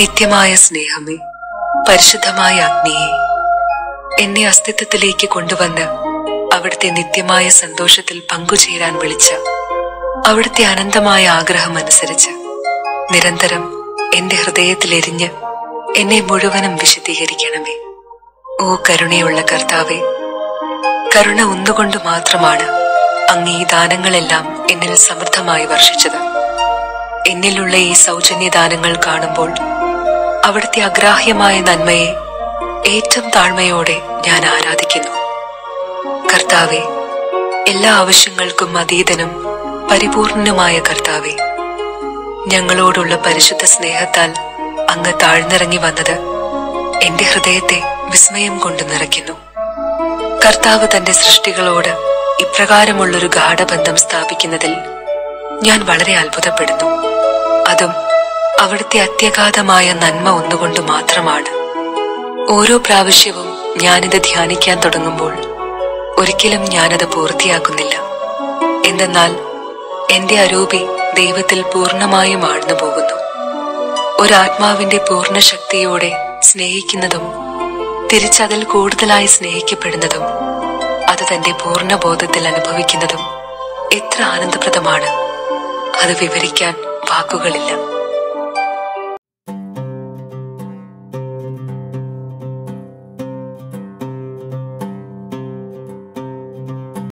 നിത്യമായ സ്നേഹമേ പരിശുദ്ധമായ അഗ്നിയെ എന്നെ അസ്തിത്വത്തിലേക്ക് കൊണ്ടുവന്ന് അവിടുത്തെ നിത്യമായ സന്തോഷത്തിൽ പങ്കുചേരാൻ വിളിച്ച അവിടുത്തെ അനന്തമായ ആഗ്രഹം അനുസരിച്ച് നിരന്തരം എന്റെ ഹൃദയത്തിൽ എരിഞ്ഞ് എന്നെ മുഴുവനും വിശദീകരിക്കണമേ ഓ കരുണയുള്ള കർത്താവെ കരുണ ഒന്നുകൊണ്ട് മാത്രമാണ് അങ്ങ് ഈ ദാനങ്ങളെല്ലാം എന്നിൽ സമൃദ്ധമായി വർഷിച്ചത്. എന്നിലുള്ള ഈ സൗജന്യ ദാനങ്ങൾ കാണുമ്പോൾ അവിടുത്തെ അഗ്രാഹ്യമായ നന്മയെ ഏറ്റവും താഴ്മയോടെ ഞാൻ ആരാധിക്കുന്നു. കർത്താവെ എല്ലാ ആവശ്യങ്ങൾക്കും അതീതനും പരിപൂർണനുമായ കർത്താവെ ഞങ്ങളോടുള്ള പരിശുദ്ധ സ്നേഹത്താൽ അങ്ങ് താഴ്ന്നിറങ്ങി വന്നത് എന്റെ ഹൃദയത്തെ വിസ്മയം കൊണ്ട് നിറയ്ക്കുന്നു. കർത്താവ് തന്റെ സൃഷ്ടികളോട് ഇപ്രകാരമുള്ളൊരു ഗാഠബന്ധം സ്ഥാപിക്കുന്നതിൽ ഞാൻ വളരെ അത്ഭുതപ്പെടുന്നു. അതും അവിടുത്തെ അത്യഗാധമായ നന്മ ഒന്നുകൊണ്ട് മാത്രമാണ്. ഓരോ പ്രാവശ്യവും ഞാനിത് ധ്യാനിക്കാൻ തുടങ്ങുമ്പോൾ ഒരിക്കലും ഞാനത് പൂർത്തിയാക്കുന്നില്ല. എന്തെന്നാൽ എന്റെ അരൂപി ദൈവത്തിൽ പൂർണമായും ആഴ്ന്നു പോകുന്നു. ഒരാത്മാവിന്റെ പൂർണ ശക്തിയോടെ സ്നേഹിക്കുന്നതും തിരിച്ചതിൽ കൂടുതലായി സ്നേഹിക്കപ്പെടുന്നതും അത് തന്റെ പൂർണ ബോധത്തിൽ അനുഭവിക്കുന്നതും എത്ര ആനന്ദപ്രദമാണ്. അത് വിവരിക്കാൻ വാക്കുകളില്ല.